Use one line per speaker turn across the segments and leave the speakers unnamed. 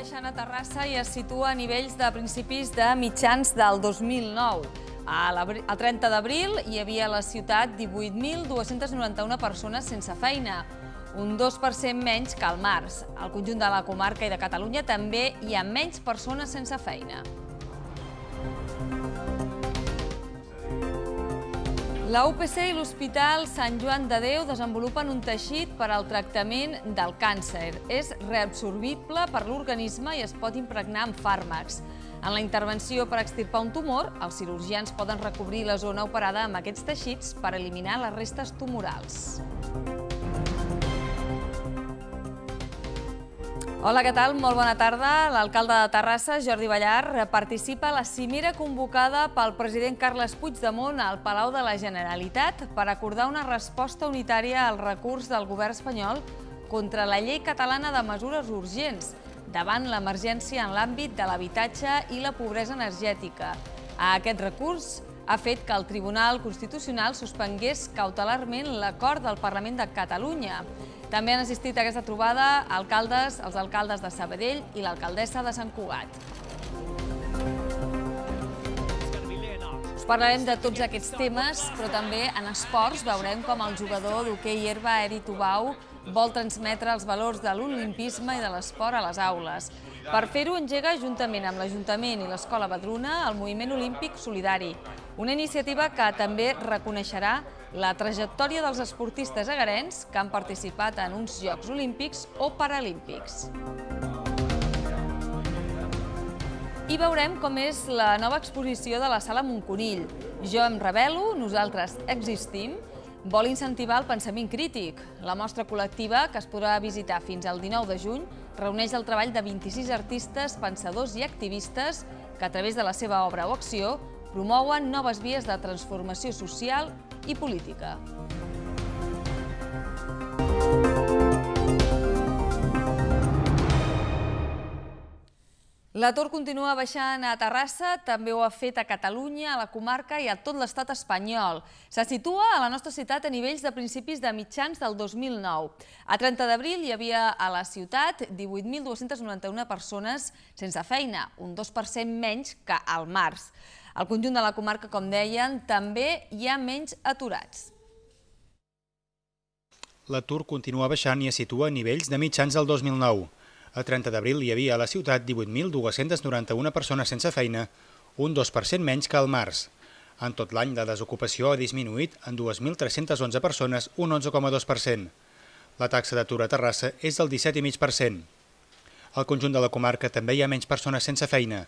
Baixant a Terrassa i es situa a nivells de principis de mitjans del 2009. A 30 d'abril hi havia a la ciutat 18.291 persones sense feina, un 2% menys que al març. Al conjunt de la comarca i de Catalunya també hi ha menys persones sense feina. La UPC i l'Hospital Sant Joan de Déu desenvolupen un teixit per al tractament del càncer. És reabsorbible per l'organisme i es pot impregnar amb fàrmacs. En la intervenció per extirpar un tumor, els cirurgians poden recobrir la zona operada amb aquests teixits per eliminar les restes tumorals. Hola, què tal? Molt bona tarda. L'alcalde de Terrassa, Jordi Ballar, participa a la cimera convocada pel president Carles Puigdemont al Palau de la Generalitat per acordar una resposta unitària al recurs del govern espanyol contra la llei catalana de mesures urgents davant l'emergència en l'àmbit de l'habitatge i la pobresa energètica. A aquest recurs ha fet que el Tribunal Constitucional suspengués cautelarment l'acord del Parlament de Catalunya. També han assistit a aquesta trobada alcaldes, els alcaldes de Sabadell i l'alcaldessa de Sant Cugat. Us parlarem de tots aquests temes, però també en esports veurem com el jugador d'hoquei herba Eri Tubau vol transmetre els valors de l'olimpisme i de l'esport a les aules. Per fer-ho engega, juntament amb l'Ajuntament i l'Escola Badruna, el Moviment Olímpic Solidari, una iniciativa que també reconeixerà la trajectòria dels esportistes agarens que han participat en uns Jocs Olímpics o Paralímpics. I veurem com és la nova exposició de la Sala Montconill. Jo em revelo, nosaltres existim, vol incentivar el pensament crític. La mostra col·lectiva, que es podrà visitar fins al 19 de juny, reuneix el treball de 26 artistes, pensadors i activistes que a través de la seva obra o acció promouen noves vies de transformació social i política. L'atur continua baixant a Terrassa, també ho ha fet a Catalunya, a la comarca i a tot l'estat espanyol. Se situa a la nostra ciutat a nivells de principis de mitjans del 2009. A 30 d'abril hi havia a la ciutat 18.291 persones sense feina, un 2% menys que al març. Al conjunt de la comarca, com deien, també hi ha menys aturats.
L'atur continua baixant i es situa a nivells de mitjans del 2009. A 30 d'abril hi havia a la ciutat 18.291 persones sense feina, un 2% menys que al març. En tot l'any, la desocupació ha disminuït en 2.311 persones, un 11,2%. La taxa d'atur a Terrassa és del 17,5%. Al conjunt de la comarca també hi ha menys persones sense feina.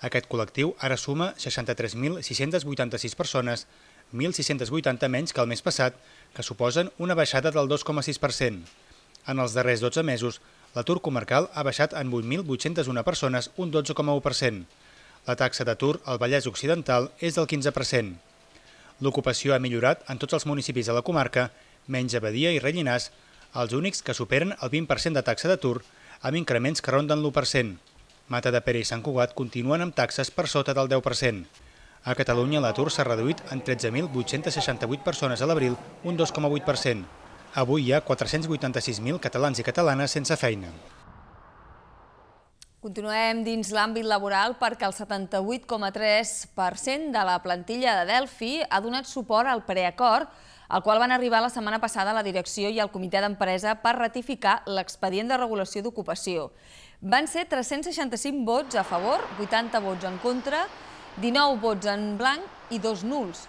Aquest col·lectiu ara suma 63.686 persones, 1.680 menys que el mes passat, que suposen una baixada del 2,6%. En els darrers 12 mesos, L'atur comarcal ha baixat en 8.801 persones, un 12,1%. La taxa d'atur al Vallès Occidental és del 15%. L'ocupació ha millorat en tots els municipis de la comarca, menys a Badia i Rellinàs, els únics que superen el 20% de taxa d'atur, amb increments que ronden l'1%. Mata de Pere i Sant Cugat continuen amb taxes per sota del 10%. A Catalunya l'atur s'ha reduït en 13.868 persones a l'abril, un 2,8%. Avui hi ha 486.000 catalans i catalanes sense feina.
Continuem dins l'àmbit laboral perquè el 78,3% de la plantilla de Delphi ha donat suport al preacord al qual van arribar la setmana passada la direcció i el comitè d'empresa per ratificar l'expedient de regulació d'ocupació. Van ser 365 vots a favor, 80 vots en contra, 19 vots en blanc i dos nuls.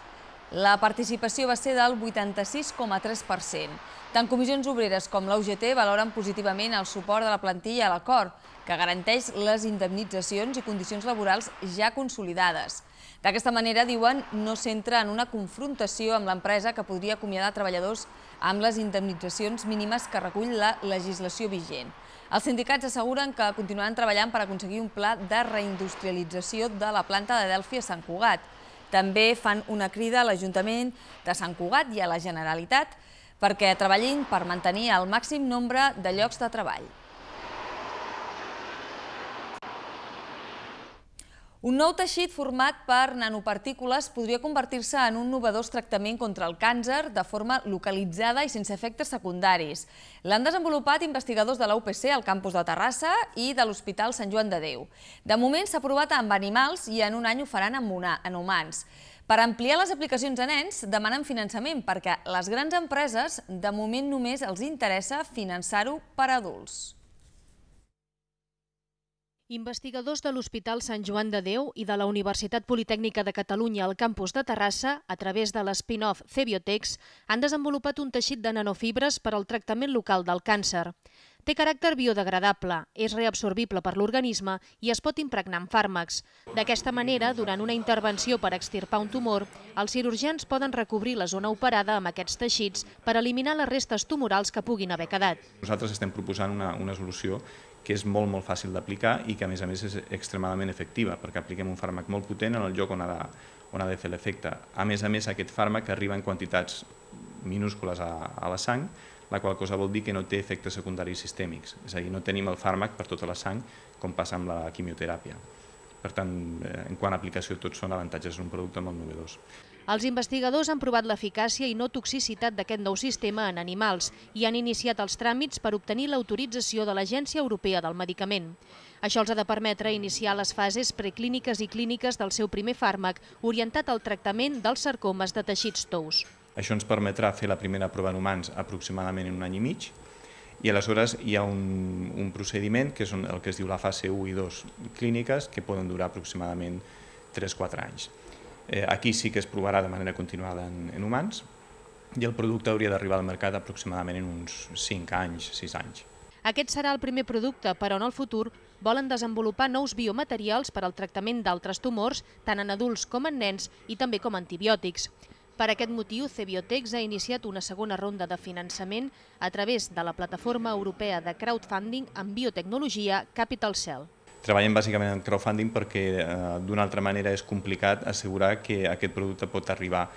La participació va ser del 86,3%. Tant Comissions Obreres com la UGT valoren positivament el suport de la plantilla a l'acord, que garanteix les indemnitzacions i condicions laborals ja consolidades. D'aquesta manera, diuen, no s'entra en una confrontació amb l'empresa que podria acomiadar treballadors amb les indemnitzacions mínimes que recull la legislació vigent. Els sindicats asseguren que continuaran treballant per aconseguir un pla de reindustrialització de la planta de Delphi a Sant Cugat. També fan una crida a l'Ajuntament de Sant Cugat i a la Generalitat perquè treballin per mantenir el màxim nombre de llocs de treball. Un nou teixit format per nanopartícules podria convertir-se en un novedós tractament contra el càncer de forma localitzada i sense efectes secundaris. L'han desenvolupat investigadors de la UPC al campus de Terrassa i de l'Hospital Sant Joan de Déu. De moment s'ha provat amb animals i en un any ho faran en humans. Per ampliar les aplicacions a nens, demanen finançament perquè les grans empreses de moment només els interessa finançar-ho per adults.
Investigadors de l'Hospital Sant Joan de Déu i de la Universitat Politècnica de Catalunya al campus de Terrassa, a través de l'spin-off Cebiotex, han desenvolupat un teixit de nanofibres per al tractament local del càncer. Té caràcter biodegradable, és reabsorbible per l'organisme i es pot impregnar amb fàrmacs. D'aquesta manera, durant una intervenció per extirpar un tumor, els cirurgians poden recobrir la zona operada amb aquests teixits per eliminar les restes tumorals que puguin haver quedat.
Nosaltres estem proposant una, una solució que és molt, molt fàcil d'aplicar i que, a més a més, és extremadament efectiva, perquè apliquem un fàrmac molt potent en el lloc on ha de, on ha de fer l'efecte. A més a més, aquest fàrmac arriba en quantitats minúscules a, a la sang, la qual cosa vol dir que no té efectes secundaris sistèmics, és a dir, no tenim el fàrmac per tota la sang com passa amb la quimioteràpia. Per tant, eh, en quant a aplicació, tots són avantatges, és un producte molt novedós.
Els investigadors han provat l'eficàcia i no toxicitat d'aquest nou sistema en animals i han iniciat els tràmits per obtenir l'autorització de l'Agència Europea del Medicament. Això els ha de permetre iniciar les fases preclíniques i clíniques del seu primer fàrmac orientat al tractament dels sarcomes de teixits tous.
Això ens permetrà fer la primera prova en humans aproximadament en un any i mig i aleshores hi ha un, un procediment que és el que es diu la fase 1 i 2 clíniques que poden durar aproximadament 3-4 anys. Eh, aquí sí que es provarà de manera continuada en, en humans i el producte hauria d'arribar al mercat aproximadament en uns 5 anys, 6 anys.
Aquest serà el primer producte, però en el futur volen desenvolupar nous biomaterials per al tractament d'altres tumors, tant en adults com en nens i també com antibiòtics. Per aquest motiu, Cebiotex ha iniciat una segona ronda de finançament a través de la plataforma europea de crowdfunding en biotecnologia Capital Cell.
Treballem bàsicament en crowdfunding perquè eh, d'una altra manera és complicat assegurar que aquest producte pot arribar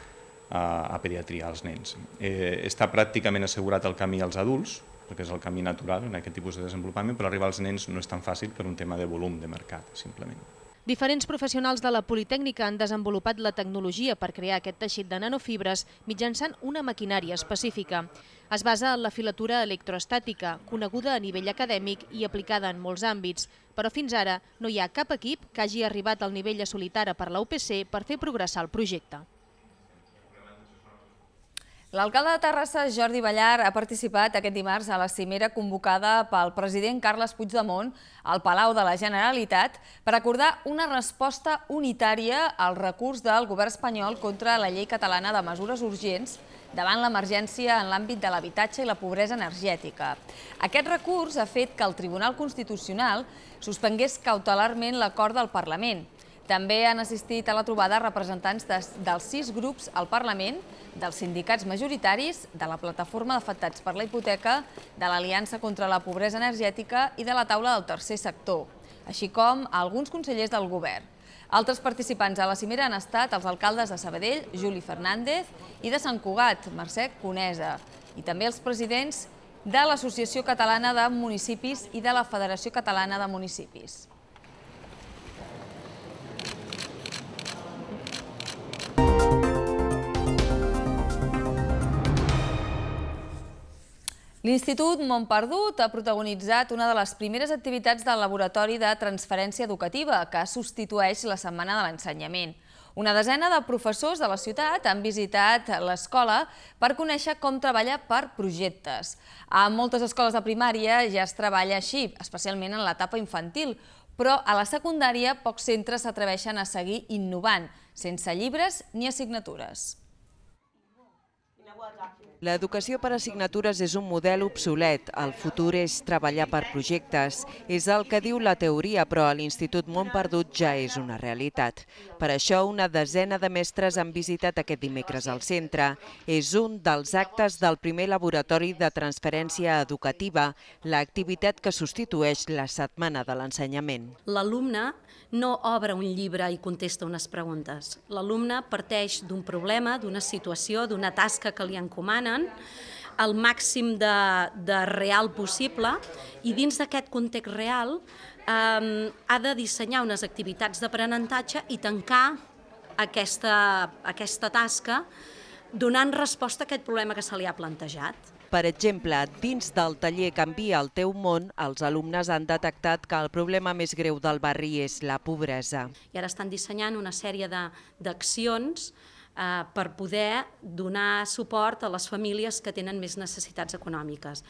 a, pediatria als nens. Eh, està pràcticament assegurat el camí als adults, perquè és el camí natural en aquest tipus de desenvolupament, però arribar als nens no és tan fàcil per un tema de volum de mercat, simplement.
Diferents professionals de la Politècnica han desenvolupat la tecnologia per crear aquest teixit de nanofibres mitjançant una maquinària específica. Es basa en la filatura electroestàtica, coneguda a nivell acadèmic i aplicada en molts àmbits, però fins ara no hi ha cap equip que hagi arribat al nivell assolit ara per la UPC per fer progressar el projecte.
L'alcalde de Terrassa, Jordi Ballar, ha participat aquest dimarts a la cimera convocada pel president Carles Puigdemont al Palau de la Generalitat per acordar una resposta unitària al recurs del govern espanyol contra la llei catalana de mesures urgents davant l'emergència en l'àmbit de l'habitatge i la pobresa energètica. Aquest recurs ha fet que el Tribunal Constitucional suspengués cautelarment l'acord del Parlament, també han assistit a la trobada representants dels sis grups al Parlament, dels sindicats majoritaris, de la plataforma d'afectats per la hipoteca, de l'Aliança contra la Pobresa Energètica i de la taula del tercer sector, així com alguns consellers del govern. Altres participants a la cimera han estat els alcaldes de Sabadell, Juli Fernández, i de Sant Cugat, Mercè Conesa, i també els presidents de l'Associació Catalana de Municipis i de la Federació Catalana de Municipis. L'Institut Montperdut ha protagonitzat una de les primeres activitats del Laboratori de Transferència Educativa, que substitueix la Setmana de l'Ensenyament. Una desena de professors de la ciutat han visitat l'escola per conèixer com treballa per projectes. A moltes escoles de primària ja es treballa així, especialment en l'etapa infantil, però a la secundària pocs centres s'atreveixen a seguir innovant, sense llibres ni assignatures.
L'educació per assignatures és un model obsolet. El futur és treballar per projectes. És el que diu la teoria, però a l'Institut Montperdut ja és una realitat. Per això, una desena de mestres han visitat aquest dimecres al centre. És un dels actes del primer laboratori de transferència educativa, l'activitat que substitueix la Setmana de l'Ensenyament.
L'alumne no obre un llibre i contesta unes preguntes. L'alumne parteix d'un problema, d'una situació, d'una tasca que li encomanen, el màxim de, de real possible i dins d'aquest context real eh, ha de dissenyar unes activitats d'aprenentatge i tancar aquesta, aquesta tasca donant resposta a aquest problema que se li ha plantejat.
Per exemple, dins del taller Canvia el teu món, els alumnes han detectat que el problema més greu del barri és la pobresa.
I ara estan dissenyant una sèrie d'accions eh, per poder donar suport a les famílies que tenen més necessitats econòmiques.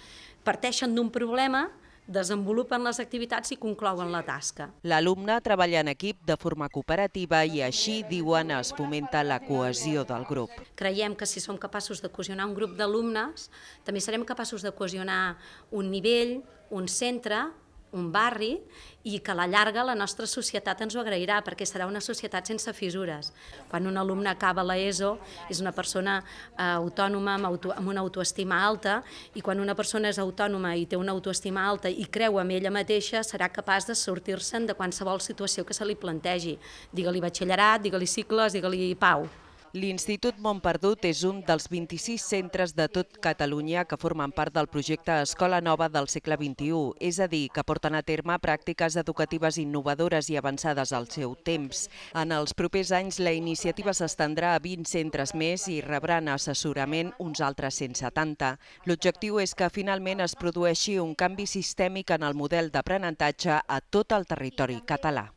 Parteixen d'un problema desenvolupen les activitats i conclouen la tasca.
L'alumne treballa en equip de forma cooperativa i així, diuen, es fomenta la cohesió del grup.
Creiem que si som capaços de cohesionar un grup d'alumnes, també serem capaços de cohesionar un nivell, un centre, un barri i que a la llarga la nostra societat ens ho agrairà perquè serà una societat sense fissures. Quan un alumne acaba l'ESO és una persona eh, autònoma amb, auto, amb una autoestima alta i quan una persona és autònoma i té una autoestima alta i creu en ella mateixa serà capaç de sortir-se'n de qualsevol situació que se li plantegi. Digue-li batxillerat, digue-li cicles, digue-li pau.
L'Institut Montperdut és un dels 26 centres de tot Catalunya que formen part del projecte Escola Nova del segle XXI, és a dir, que porten a terme pràctiques educatives innovadores i avançades al seu temps. En els propers anys la iniciativa s'estendrà a 20 centres més i rebran assessorament uns altres 170. L'objectiu és que finalment es produeixi un canvi sistèmic en el model d'aprenentatge a tot el territori català.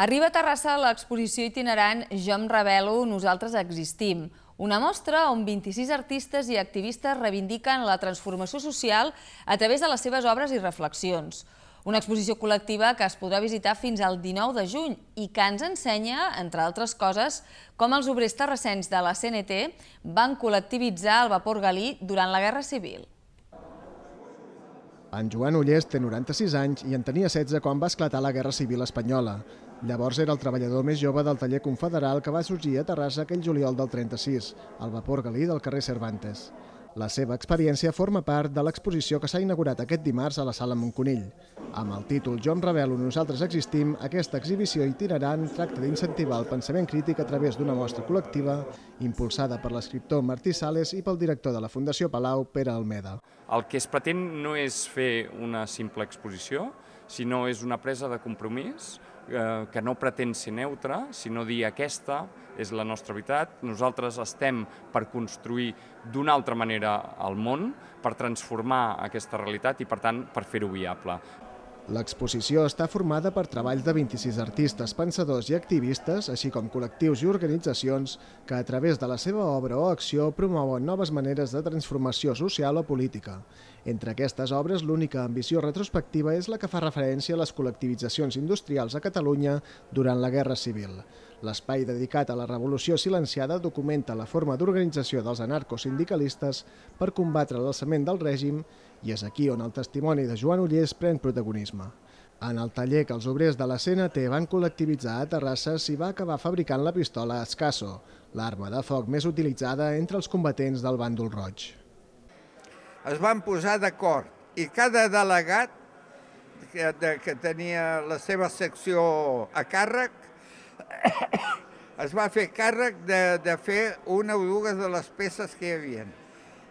Arriba a Terrassa l'exposició itinerant Jo em revelo, nosaltres existim, una mostra on 26 artistes i activistes reivindiquen la transformació social a través de les seves obres i reflexions. Una exposició col·lectiva que es podrà visitar fins al 19 de juny i que ens ensenya, entre altres coses, com els obrers terrassens de la CNT van col·lectivitzar el vapor galí durant la Guerra Civil.
En Joan Ullés té 96 anys i en tenia 16 quan va esclatar la Guerra Civil Espanyola. Llavors era el treballador més jove del taller confederal que va sorgir a Terrassa aquell juliol del 36, al vapor galí del carrer Cervantes. La seva experiència forma part de l'exposició que s'ha inaugurat aquest dimarts a la Sala Montconill. Amb el títol Jo em revelo, nosaltres existim, aquesta exhibició itinerant tracta d'incentivar el pensament crític a través d'una mostra col·lectiva impulsada per l'escriptor Martí Sales i pel director de la Fundació Palau, Pere Almeda.
El que es pretén no és fer una simple exposició, sinó és una presa de compromís Eh, que no pretén ser neutre, sinó dir aquesta és la nostra veritat, nosaltres estem per construir d'una altra manera el món, per transformar aquesta realitat i, per tant, per fer-ho viable.
L'exposició està formada per treballs de 26 artistes, pensadors i activistes, així com col·lectius i organitzacions que a través de la seva obra o acció promouen noves maneres de transformació social o política. Entre aquestes obres, l'única ambició retrospectiva és la que fa referència a les col·lectivitzacions industrials a Catalunya durant la Guerra Civil. L'espai dedicat a la Revolució Silenciada documenta la forma d'organització dels anarcosindicalistes per combatre l'alçament del règim i és aquí on el testimoni de Joan Ullés pren protagonisme. En el taller que els obrers de la CNT van col·lectivitzar a Terrassa s'hi va acabar fabricant la pistola Escasso, l'arma de foc més utilitzada entre els combatents del bàndol roig.
Es van posar d'acord i cada delegat que, que tenia la seva secció a càrrec es va fer càrrec de, de fer una o dues de les peces que hi havia.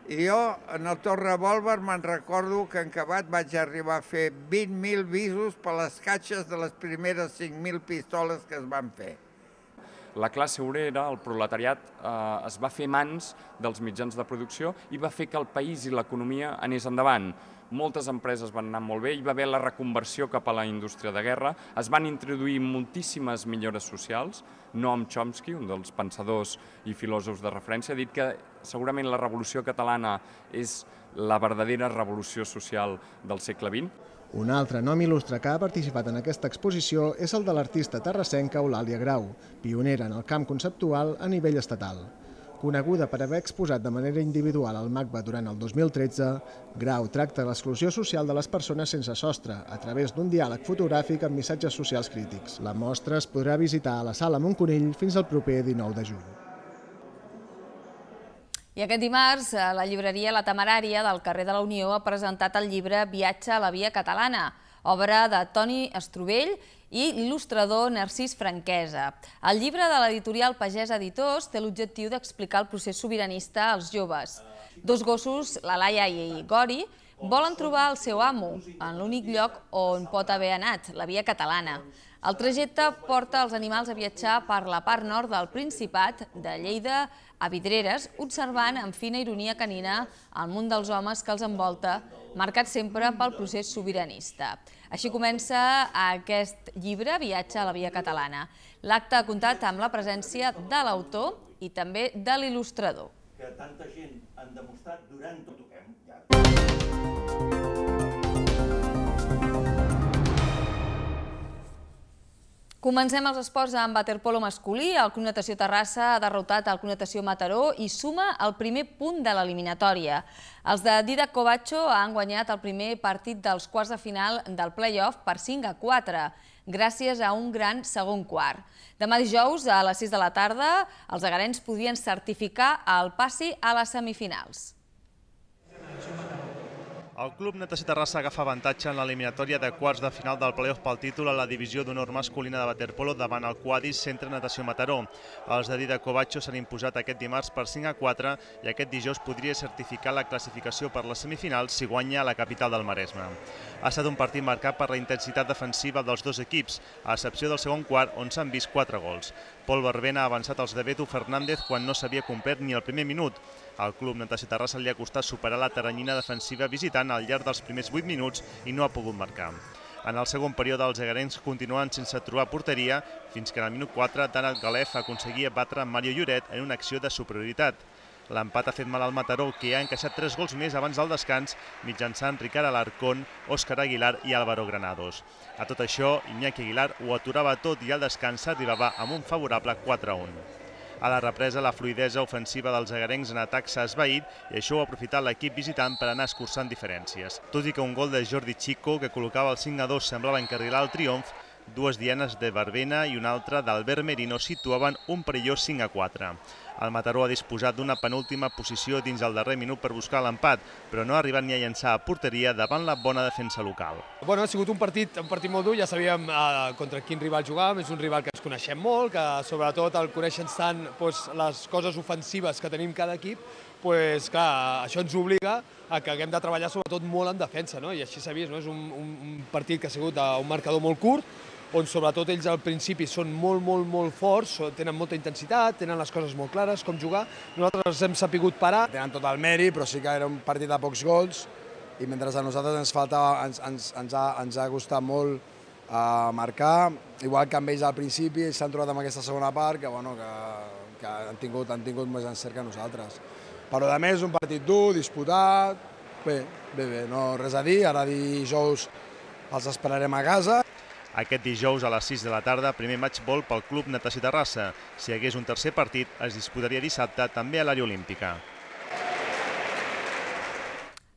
I jo, en el Tor Revolver, me'n recordo que en Cabat vaig arribar a fer 20.000 visos per les catxes de les primeres 5.000 pistoles que es van fer.
La classe obrera, el proletariat, eh, es va fer mans dels mitjans de producció i va fer que el país i l'economia anés endavant moltes empreses van anar molt bé, hi va haver la reconversió cap a la indústria de guerra, es van introduir moltíssimes millores socials, Noam Chomsky, un dels pensadors i filòsofs de referència, ha dit que segurament la revolució catalana és la verdadera revolució social del segle XX.
Un altre nom il·lustre que ha participat en aquesta exposició és el de l'artista terrassenca Eulàlia Grau, pionera en el camp conceptual a nivell estatal. Coneguda per haver exposat de manera individual al MACBA durant el 2013, Grau tracta l'exclusió social de les persones sense sostre a través d'un diàleg fotogràfic amb missatges socials crítics. La mostra es podrà visitar a la Sala Montconill fins al proper 19 de juny.
I aquest dimarts, la llibreria La Temerària del carrer de la Unió ha presentat el llibre Viatge a la via catalana, obra de Toni Estrovell i l'il·lustrador Narcís Franquesa. El llibre de l'editorial Pagès Editors té l'objectiu d'explicar el procés sobiranista als joves. Dos gossos, la Laia i Gori, volen trobar el seu amo, en l'únic lloc on pot haver anat, la via catalana. El trajecte porta els animals a viatjar per la part nord del Principat, de Lleida a Vidreres, observant amb fina ironia canina el món dels homes que els envolta, marcat sempre pel procés sobiranista. Així comença aquest llibre, Viatge a la Via Catalana. L'acte ha comptat amb la presència de l'autor i també de l'il·lustrador. Que tanta gent han demostrat durant tot el Comencem els esports amb waterpolo masculí. El Club Natació Terrassa ha derrotat el Club Natació Mataró i suma el primer punt de l'eliminatòria. Els de Didac Covacho han guanyat el primer partit dels quarts de final del play-off per 5 a 4, gràcies a un gran segon quart. Demà dijous, a les 6 de la tarda, els agarens podien certificar el passi a les semifinals.
El Club Natació Terrassa agafa avantatge en l'eliminatòria de quarts de final del playoff pel títol a la divisió d'honor masculina de waterpolo davant el Quadis Centre Natació Mataró. Els de Dida Covacho s'han imposat aquest dimarts per 5 a 4 i aquest dijous podria certificar la classificació per les semifinals si guanya a la capital del Maresme. Ha estat un partit marcat per la intensitat defensiva dels dos equips, a excepció del segon quart on s'han vist 4 gols. Pol Barbena ha avançat els de Beto Fernández quan no s'havia complert ni el primer minut. Al Club Natació Terrassa li ha costat superar la teranyina defensiva visitant al llarg dels primers 8 minuts i no ha pogut marcar. En el segon període, els egarens continuen sense trobar porteria, fins que en el minut 4, Danat Galef aconseguia batre Mario Lloret en una acció de superioritat. L'empat ha fet mal al Mataró, que ha encaixat 3 gols més abans del descans, mitjançant Ricard Alarcón, Òscar Aguilar i Álvaro Granados. A tot això, Iñaki Aguilar ho aturava tot i al descans s'arribava amb un favorable 4-1. A la represa, la fluidesa ofensiva dels agarencs en atac s'ha esvaït i això ho ha aprofitat l'equip visitant per anar escurçant diferències. Tot i que un gol de Jordi Chico, que col·locava el 5 a 2, semblava encarrilar el triomf, dues dianes de Barbena i una altra d'Albert Merino situaven un perillós 5 a 4. El Mataró ha disposat d'una penúltima posició dins el darrer minut per buscar l'empat, però no ha arribat ni a llançar a porteria davant la bona defensa local.
Bueno, ha sigut un partit, un partit molt dur, ja sabíem eh, contra quin rival jugàvem, és un rival que ens coneixem molt, que sobretot el coneixen tant doncs, les coses ofensives que tenim cada equip, pues, clar, això ens obliga a que haguem de treballar sobretot molt en defensa, no? i així s'ha vist, no? és un, un, un partit que ha sigut un marcador molt curt, on sobretot ells al principi són molt, molt, molt forts, tenen molta intensitat, tenen les coses molt clares, com jugar. Nosaltres hem sapigut parar.
Tenen tot el mèrit, però sí que era un partit de pocs gols i mentre a nosaltres ens faltava, ens, ens, ens, ha, ens ha costat molt uh, marcar, igual que amb ells al principi, ells s'han trobat amb aquesta segona part, que, bueno, que, que han, tingut, han tingut més encert que nosaltres. Però a més un partit dur, disputat, bé, bé, bé, no res a dir, ara dijous els esperarem a casa.
Aquest dijous a les 6 de la tarda, primer match ball pel Club Natació Terrassa. Si hi hagués un tercer partit, es disputaria dissabte també a l'àrea olímpica.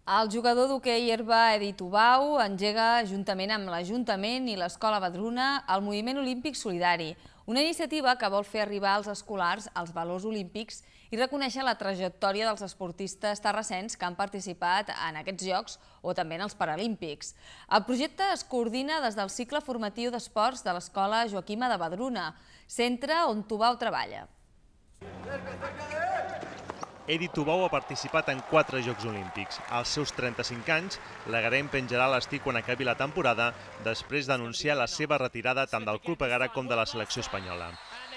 El jugador d'hoquei herba Edi Tubau engega, juntament amb l'Ajuntament i l'Escola Badruna, el Moviment Olímpic Solidari, una iniciativa que vol fer arribar als escolars els valors olímpics i reconèixer la trajectòria dels esportistes terrassens que han participat en aquests Jocs o també en els Paralímpics. El projecte es coordina des del cicle formatiu d'esports de l'Escola Joaquima de Badruna, centre on Tubau treballa.
Edi Tubau ha participat en quatre Jocs Olímpics. Als seus 35 anys, l'Agarem penjarà l'estic quan acabi la temporada, després d'anunciar la seva retirada tant del Club Agara com de la selecció espanyola.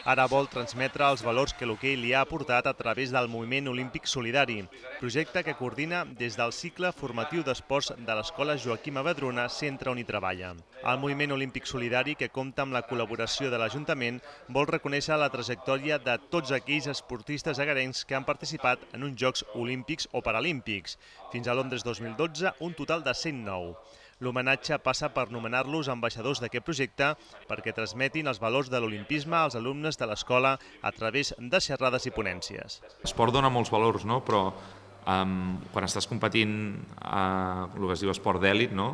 Ara vol transmetre els valors que l'hoquei li ha aportat a través del Moviment Olímpic Solidari, projecte que coordina des del cicle formatiu d'esports de l'Escola Joaquim Abadruna, centre on hi treballa. El Moviment Olímpic Solidari, que compta amb la col·laboració de l'Ajuntament, vol reconèixer la trajectòria de tots aquells esportistes agarencs que han participat en uns Jocs Olímpics o Paralímpics. Fins a Londres 2012, un total de 109. L'homenatge passa per nomenar-los ambaixadors d'aquest projecte perquè transmetin els valors de l'olimpisme als alumnes de l'escola a través de xerrades i ponències.
L'esport dona molts valors, no? però um, quan estàs competint a el que es diu esport d'èlit, no?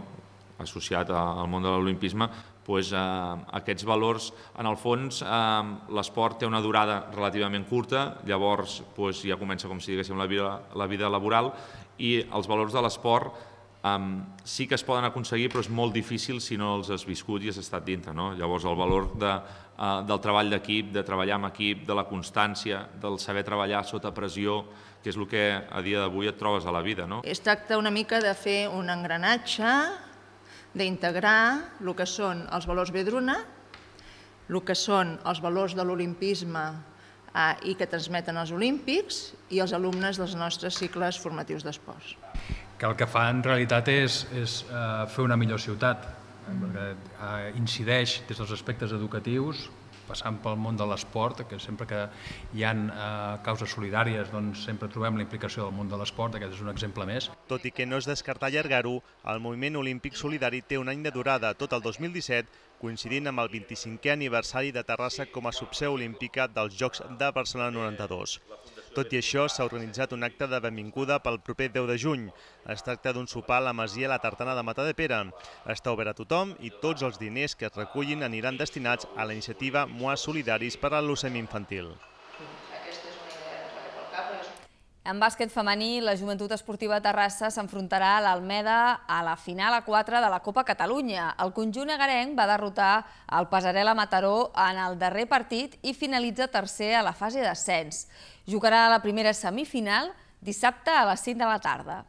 associat al món de l'olimpisme, pues, eh, aquests valors, en el fons, eh, l'esport té una durada relativament curta, llavors pues, ja comença com si diguéssim la vida, la vida laboral i els valors de l'esport um, sí que es poden aconseguir, però és molt difícil si no els has viscut i has estat dintre. No? Llavors, el valor de, uh, del treball d'equip, de treballar amb equip, de la constància, del saber treballar sota pressió, que és el que a dia d'avui et trobes a la vida. No?
Es tracta una mica de fer un engranatge, d'integrar el que són els valors Vedruna, el que són els valors de l'olimpisme eh, i que transmeten els olímpics i els alumnes dels nostres cicles formatius d'esports
que el que fa en realitat és, és eh, fer una millor ciutat, eh, perquè eh, incideix des dels aspectes educatius, passant pel món de l'esport, que sempre que hi ha eh, causes solidàries doncs sempre trobem la implicació del món de l'esport, aquest és un exemple més.
Tot i que no és descartar allargar-ho, el moviment olímpic solidari té un any de durada, tot el 2017, coincidint amb el 25è aniversari de Terrassa com a subseu olímpica dels Jocs de Barcelona 92. Tot i això, s'ha organitzat un acte de benvinguda pel proper 10 de juny. Es tracta d'un sopar a la Masia La Tartana de Mata de Pere. Està obert a tothom i tots els diners que es recullin aniran destinats a la iniciativa MOA Solidaris per a l'Ucem Infantil.
En bàsquet femení, la Joventut Esportiva Terrassa s'enfrontarà a l'Almeda a la final a 4 de la Copa Catalunya. El conjunt agarenc va derrotar el Pasarela Mataró en el darrer partit i finalitza tercer a la fase d'ascens. Jugarà la primera semifinal dissabte a les 5 de la tarda.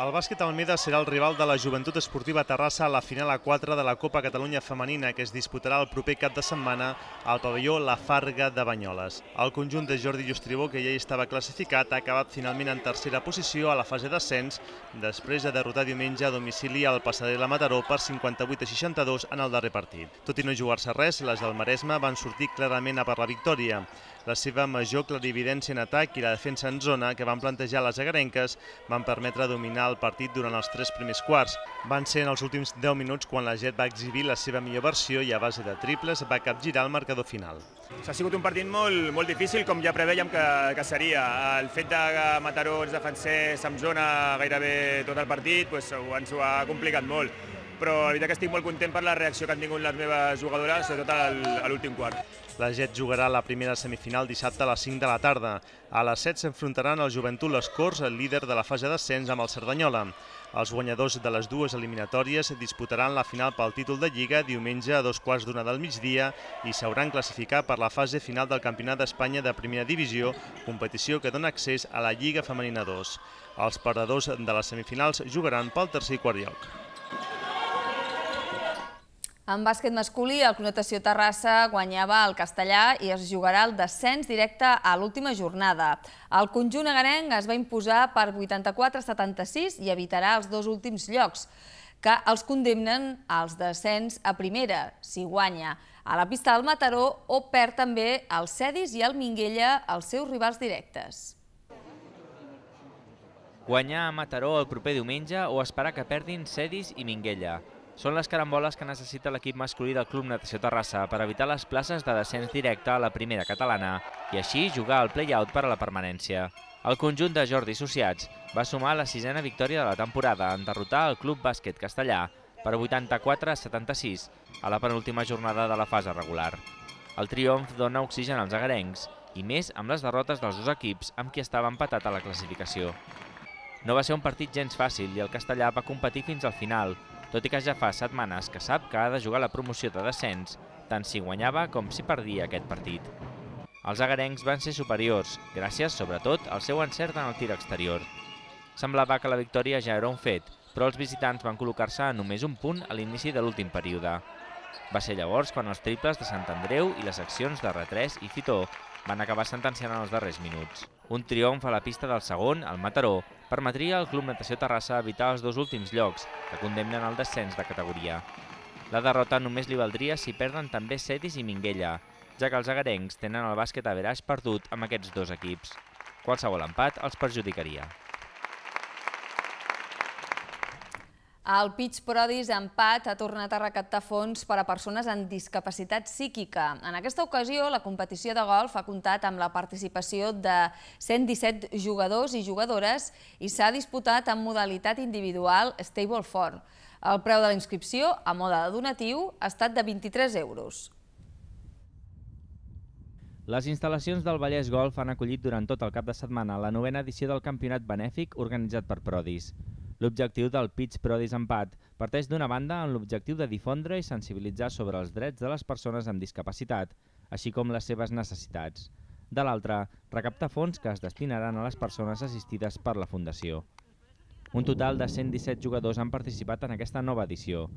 El bàsquet Almeda serà el rival de la Joventut Esportiva Terrassa a la final a 4 de la Copa Catalunya Femenina que es disputarà el proper cap de setmana al pavelló La Farga de Banyoles. El conjunt de Jordi Justribó, que ja hi estava classificat, ha acabat finalment en tercera posició a la fase d'ascens després de derrotar diumenge a domicili al Passadella Mataró per 58 a 62 en el darrer partit. Tot i no jugar-se res, les del Maresme van sortir clarament a per la victòria la seva major clarividència en atac i la defensa en zona que van plantejar les agarenques van permetre dominar el partit durant els tres primers quarts. Van ser en els últims 10 minuts quan la Jet va exhibir la seva millor versió i a base de triples va capgirar el marcador final.
S'ha sigut un partit molt, molt difícil, com ja preveiem que, que seria. El fet de que Mataró ens defensés amb zona gairebé tot el partit pues, ens ho ha complicat molt però la veritat que estic molt content per la reacció que han tingut les meves jugadores, sobretot a l'últim quart.
La Jet jugarà la primera semifinal dissabte a les 5 de la tarda. A les 7 s'enfrontaran el Joventut Les Corts, el líder de la fase d'ascens amb el Cerdanyola. Els guanyadors de les dues eliminatòries disputaran la final pel títol de Lliga diumenge a dos quarts d'una del migdia i s'hauran classificat per la fase final del Campionat d'Espanya de Primera Divisió, competició que dona accés a la Lliga Femenina 2. Els perdedors de les semifinals jugaran pel tercer i quart lloc.
En bàsquet masculí, el Club Natació Terrassa guanyava el castellà i es jugarà el descens directe a l'última jornada. El conjunt agarenc es va imposar per 84-76 i evitarà els dos últims llocs, que els condemnen als descens a primera, si guanya. A la pista del Mataró o perd també el Cedis i el Minguella, els seus rivals directes.
Guanyar a Mataró el proper diumenge o esperar que perdin Cedis i Minguella. Són les caramboles que necessita l'equip masculí del Club Natació Terrassa per evitar les places de descens directe a la primera catalana i així jugar al play-out per a la permanència. El conjunt de Jordi Sociats va sumar la sisena victòria de la temporada en derrotar el Club Bàsquet Castellà per 84 a 76 a la penúltima jornada de la fase regular. El triomf dona oxigen als agarencs i més amb les derrotes dels dos equips amb qui estava empatat a la classificació. No va ser un partit gens fàcil i el castellà va competir fins al final, tot i que ja fa setmanes que sap que ha de jugar la promoció de descens, tant si guanyava com si perdia aquest partit. Els agarencs van ser superiors, gràcies, sobretot, al seu encert en el tir exterior. Semblava que la victòria ja era un fet, però els visitants van col·locar-se a només un punt a l'inici de l'últim període. Va ser llavors quan els triples de Sant Andreu i les accions de Retrés i Fitó van acabar sentenciant en els darrers minuts. Un triomf a la pista del segon, el Mataró, permetria al Club Natació Terrassa evitar els dos últims llocs, que condemnen el descens de categoria. La derrota només li valdria si perden també Cetis i Minguella, ja que els agarencs tenen el bàsquet a veraix perdut amb aquests dos equips. Qualsevol empat els perjudicaria.
El Pitch Prodis Empat ha tornat a recaptar fons per a persones amb discapacitat psíquica. En aquesta ocasió, la competició de golf ha comptat amb la participació de 117 jugadors i jugadores i s'ha disputat en modalitat individual Stable 4. El preu de la inscripció, a moda de donatiu, ha estat de 23 euros.
Les instal·lacions del Vallès Golf han acollit durant tot el cap de setmana la novena edició del campionat benèfic organitzat per Prodis. L'objectiu del Pitch Prodis Empat parteix d'una banda amb l'objectiu de difondre i sensibilitzar sobre els drets de les persones amb discapacitat, així com les seves necessitats. De l'altra, recaptar fons que es destinaran a les persones assistides per la Fundació. Un total de 117 jugadors han participat en aquesta nova edició.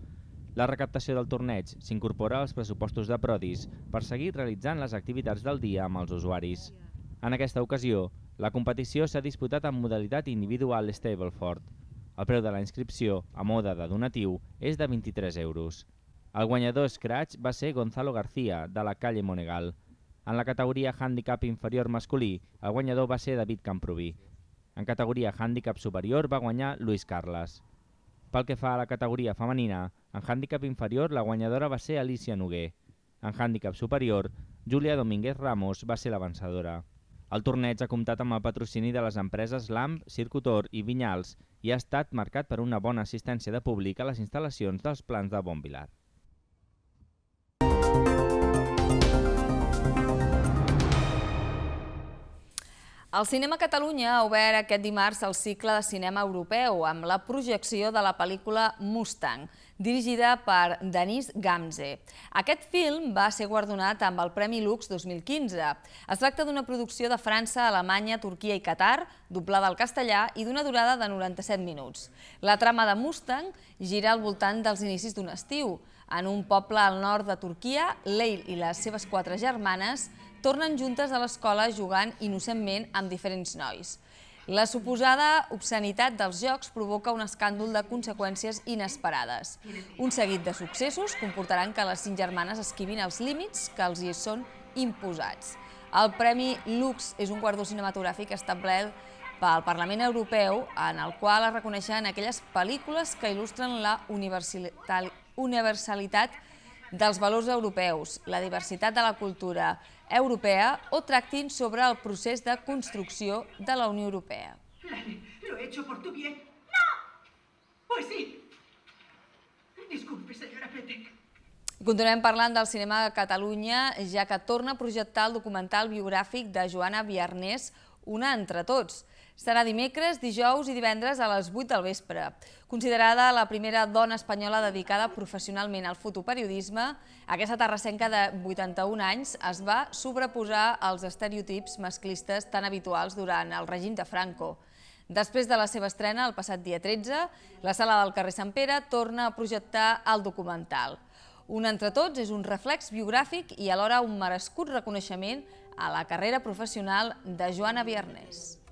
La recaptació del torneig s'incorpora als pressupostos de Prodis per seguir realitzant les activitats del dia amb els usuaris. En aquesta ocasió, la competició s'ha disputat en modalitat individual Stableford. El preu de la inscripció, a moda de donatiu, és de 23 euros. El guanyador Scratch va ser Gonzalo García, de la Calle Monegal. En la categoria Handicap inferior masculí, el guanyador va ser David Camproví. En categoria Handicap superior va guanyar Luis Carles. Pel que fa a la categoria femenina, en hàndicap inferior la guanyadora va ser Alicia Noguer. En hàndicap superior, Júlia Domínguez Ramos va ser la vencedora. El torneig ha comptat amb el patrocini de les empreses LAMP, Circutor i Vinyals i ha estat marcat per una bona assistència de públic a les instal·lacions dels plans de Bon Vilar.
El Cinema Catalunya ha obert aquest dimarts el cicle de cinema europeu amb la projecció de la pel·lícula Mustang, dirigida per Denis Gamze. Aquest film va ser guardonat amb el Premi Lux 2015. Es tracta d'una producció de França, Alemanya, Turquia i Qatar, doblada al castellà i d'una durada de 97 minuts. La trama de Mustang gira al voltant dels inicis d'un estiu. En un poble al nord de Turquia, Leil i les seves quatre germanes tornen juntes a l'escola jugant innocentment amb diferents nois. La suposada obscenitat dels jocs provoca un escàndol de conseqüències inesperades. Un seguit de successos comportaran que les cinc germanes esquivin els límits que els hi són imposats. El Premi Lux és un guardó cinematogràfic establert pel Parlament Europeu en el qual es reconeixen aquelles pel·lícules que il·lustren la universalitat dels valors europeus, la diversitat de la cultura europea o tractin sobre el procés de construcció de la Unió Europea.
Lo he hecho por tu bien. ¡No! Pues sí. Disculpe, senyora Petec.
Continuem parlant del cinema de Catalunya, ja que torna a projectar el documental biogràfic de Joana Viarnés, Una entre tots. Serà dimecres, dijous i divendres a les 8 del vespre. Considerada la primera dona espanyola dedicada professionalment al fotoperiodisme, aquesta terrassenca de 81 anys es va sobreposar als estereotips masclistes tan habituals durant el règim de Franco. Després de la seva estrena, el passat dia 13, la sala del carrer Sant Pere torna a projectar el documental. Un entre tots és un reflex biogràfic i alhora un merescut reconeixement a la carrera professional de Joana Viarnés.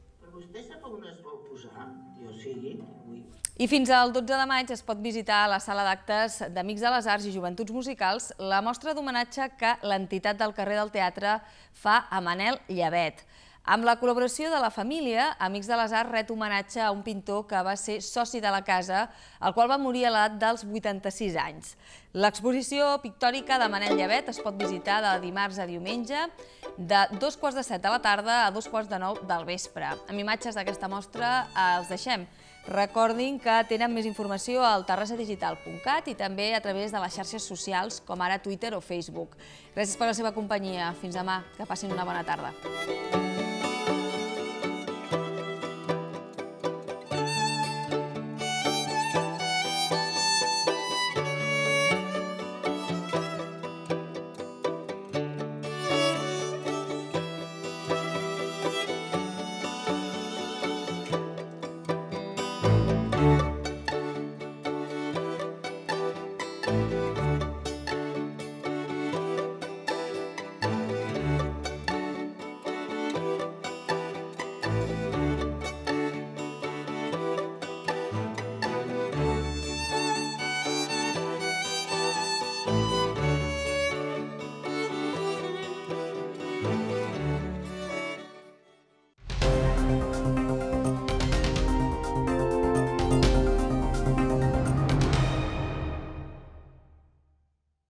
Vostè sap on es vol posar? Jo sí, vull. I fins al 12 de maig es pot visitar a la sala d'actes d'Amics de les Arts i Joventuts Musicals la mostra d'homenatge que l'entitat del carrer del Teatre fa a Manel Llavet. Amb la col·laboració de la família, Amics de les Arts ret homenatge a un pintor que va ser soci de la casa, el qual va morir a l'edat dels 86 anys. L'exposició pictòrica de Manel Llavet es pot visitar de dimarts a diumenge de dos quarts de set de la tarda a dos quarts de nou del vespre. Amb imatges d'aquesta mostra els deixem. Recordin que tenen més informació al terrassadigital.cat i també a través de les xarxes socials com ara Twitter o Facebook. Gràcies per la seva companyia. Fins demà. Que passin una bona tarda.